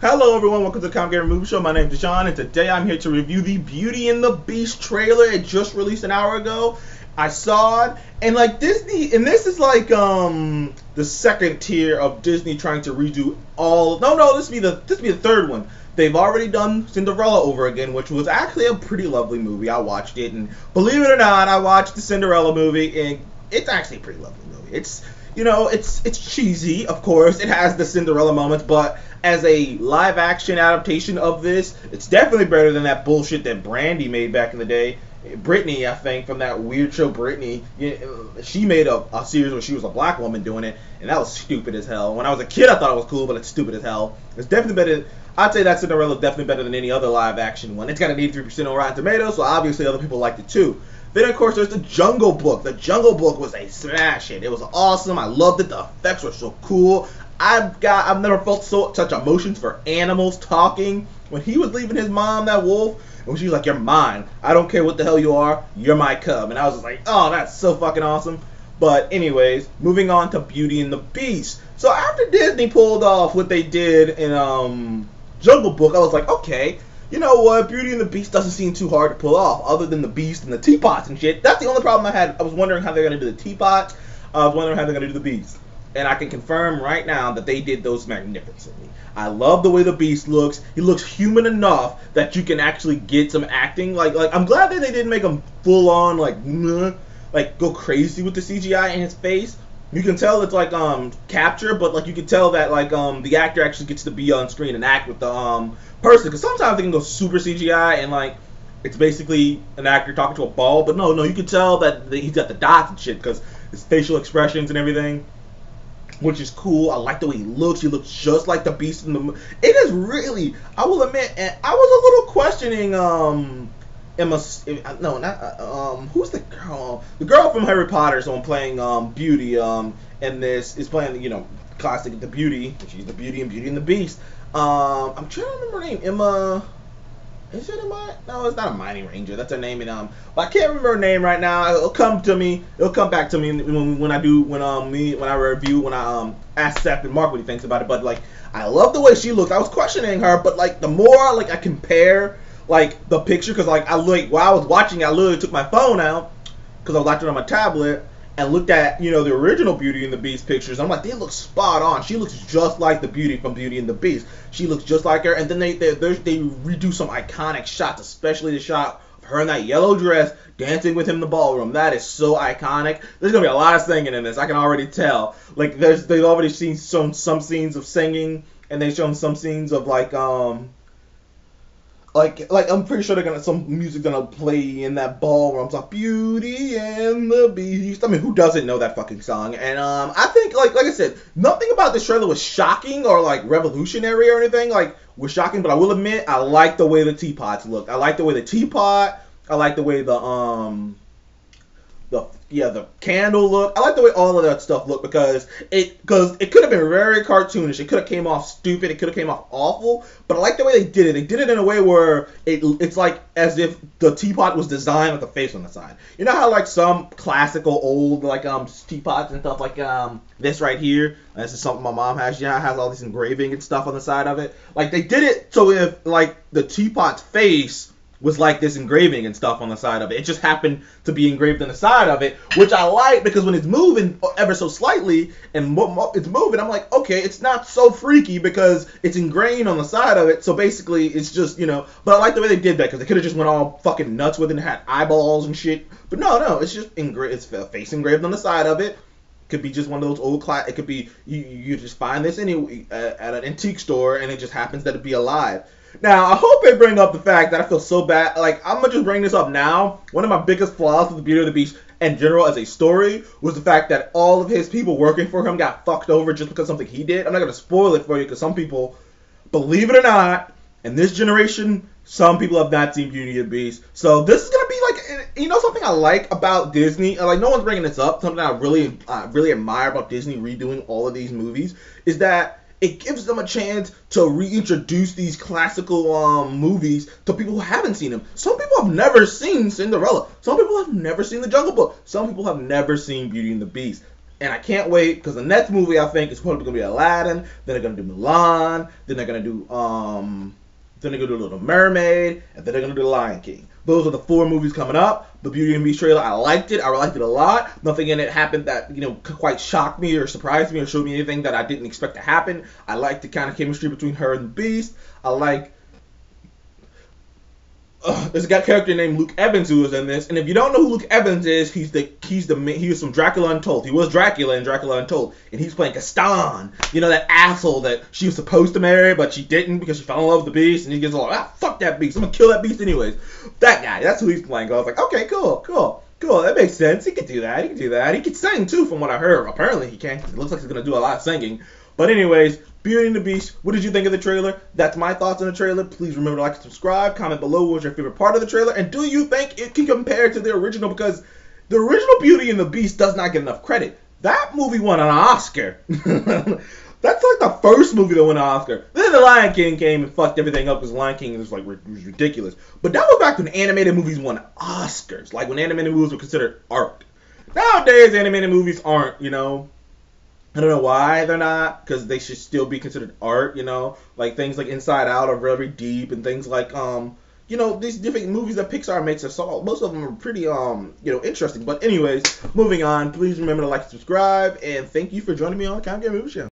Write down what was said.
Hello, everyone. Welcome to the Comic Gamer Movie Show. My name is Deshaun, and today I'm here to review the Beauty and the Beast trailer. It just released an hour ago. I saw it, and like Disney, and this is like um the second tier of Disney trying to redo all. No, no, this be the this be the third one. They've already done Cinderella over again, which was actually a pretty lovely movie. I watched it, and believe it or not, I watched the Cinderella movie, and it's actually a pretty lovely movie. It's you know, it's it's cheesy, of course. It has the Cinderella moments, but as a live action adaptation of this, it's definitely better than that bullshit that Brandy made back in the day. Britney, I think, from that weird show Britney, she made a, a series where she was a black woman doing it, and that was stupid as hell. When I was a kid, I thought it was cool, but it's stupid as hell. It's definitely better. I'd say that Cinderella is definitely better than any other live action one. It's got an 83% on Rotten Tomatoes, so obviously other people liked it too. Then of course there's the Jungle Book. The Jungle Book was a smash hit. It was awesome. I loved it. The effects were so cool. I've got I've never felt so such emotions for animals talking. When he was leaving his mom, that wolf, and she was like, "You're mine. I don't care what the hell you are. You're my cub." And I was just like, "Oh, that's so fucking awesome." But anyways, moving on to Beauty and the Beast. So after Disney pulled off what they did in um Jungle Book, I was like, okay, you know what? Beauty and the Beast doesn't seem too hard to pull off, other than the Beast and the teapots and shit. That's the only problem I had. I was wondering how they're gonna do the teapot. I was wondering how they're gonna do the Beast. And I can confirm right now that they did those magnificently. I love the way the Beast looks. He looks human enough that you can actually get some acting. Like, like I'm glad that they didn't make him full on like, like go crazy with the CGI in his face. You can tell it's like um capture, but like you can tell that like um the actor actually gets to be on screen and act with the um person. Because sometimes they can go super CGI and like it's basically an actor talking to a ball. But no, no, you can tell that he's got the dots and shit because his facial expressions and everything, which is cool. I like the way he looks. He looks just like the Beast in the. It is really. I will admit, I was a little questioning. Um, Emma, no, not uh, um, who's the girl? The girl from Harry Potter, so I'm playing um Beauty. Um, and this is playing, you know, classic The Beauty. She's the Beauty and Beauty and the Beast. Um, I'm trying to remember her name. Emma. Is it Emma? No, it's not Hermione Granger. That's her name. And um, I can't remember her name right now. It'll come to me. It'll come back to me when, when I do when um me when I review when I um ask Seth and Mark what he thinks about it. But like, I love the way she looks. I was questioning her, but like the more like I compare like the picture, because like I like while I was watching, I literally took my phone out because I was watching on my tablet and looked at you know the original Beauty and the Beast pictures. I'm like, they look spot on. She looks just like the Beauty from Beauty and the Beast. She looks just like her. And then they they they redo some iconic shots, especially the shot of her in that yellow dress dancing with him in the ballroom. That is so iconic. There's gonna be a lot of singing in this. I can already tell. Like there's they've already seen some some scenes of singing, and they've shown some scenes of like um like like I'm pretty sure they're gonna some music gonna play in that ballroom. It's like Beauty and the Beast. I mean, who doesn't know that fucking song? And um, I think like like I said, nothing about this trailer was shocking or like revolutionary or anything. Like was shocking, but I will admit I like the way the teapots look. I like the way the teapot. I like the way the um the yeah the candle look. I like the way all of that stuff looked because it because it could have been very cartoonish. It could have came off stupid. It could have came off awful. But I like the way they did it. They did it in a way where it it's like as if the teapot was designed with a face on the side. You know how like some classical old like um teapots and stuff like um this right here. This is something my mom has. Yeah, it has all these engraving and stuff on the side of it. Like they did it so if like the teapot's face was like this engraving and stuff on the side of it. It just happened to be engraved on the side of it, which I like because when it's moving ever so slightly and it's moving, I'm like, okay, it's not so freaky because it's ingrained on the side of it. So basically, it's just you know. But I like the way they did that because they could have just went all fucking nuts with it and had eyeballs and shit. But no, no, it's just engraved. It's face engraved on the side of it. Could be just one of those old class. It could be you. You just find this any uh, at an antique store and it just happens that it be alive. Now, I hope they bring up the fact that I feel so bad. Like, I'm gonna just bring this up now. One of my biggest flaws with the Beauty of the Beast in general as a story was the fact that all of his people working for him got fucked over just because something he did. I'm not gonna spoil it for you because some people, believe it or not, in this generation, some people have not seen Beauty and the Beast. So this is gonna be like, you know, something I like about Disney. Like, no one's bringing this up. Something I really, uh, really admire about Disney redoing all of these movies is that it gives them a chance to reintroduce these classical um, movies to people who haven't seen them. Some people have never seen Cinderella. Some people have never seen The Jungle Book. Some people have never seen Beauty and the Beast. and I can't wait because the next movie I think is probably gonna be Aladdin. Then they're gonna do Mulan. Then they're gonna do um. Then they're gonna do Little Mermaid, and then they're gonna do The Lion King. Those are the four movies coming up. The Beauty and the Beast trailer, I liked it. I liked it a lot. Nothing in it happened that you know quite shocked me or surprised me or showed me anything that I didn't expect to happen. I like the kind of chemistry between her and the Beast. I like uh, there's a guy character named Luke Evans who was in this, and if you don't know who Luke Evans is, he's the he's the he was from Dracula Untold. He was Dracula in Dracula Untold, and he's playing Gaston. You know that asshole that she was supposed to marry, but she didn't because she fell in love with the beast, and he gets all like ah fuck that beast, I'm gonna kill that beast anyways. That guy, that's who he's playing. I was like, okay, cool, cool. Cool, that makes sense. He could do that. He could do that. He could sing too, from what I heard. Apparently, he can. It looks like he's gonna do a lot of singing. But anyways, Beauty and the Beast. What did you think of the trailer? That's my thoughts on the trailer. Please remember to like and subscribe. Comment below what was your favorite part of the trailer, and do you think it can compare to the original? Because the original Beauty and the Beast does not get enough credit. That movie won an Oscar. That's like the first movie that won an Oscar. Then The Lion King came and fucked everything up because Lion King was like was ridiculous. But that was back when animated movies won Oscars, like when animated movies were considered art. Nowadays, animated movies aren't, you know. I don't know why they're not, because they should still be considered art, you know, like things like Inside Out are very deep, and things like um, you know, these different movies that Pixar makes are so most of them are pretty um, you know, interesting. But anyways, moving on. Please remember to like, and subscribe, and thank you for joining me on the Comic Gamer Movie Show.